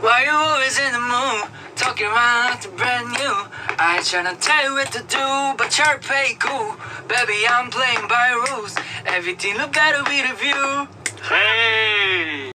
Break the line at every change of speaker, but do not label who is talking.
Why you always in the mood? Talking about the brand new. I ain't tryna tell you what to do, but you're pay cool. Baby, I'm playing by rules. Everything look better with a view.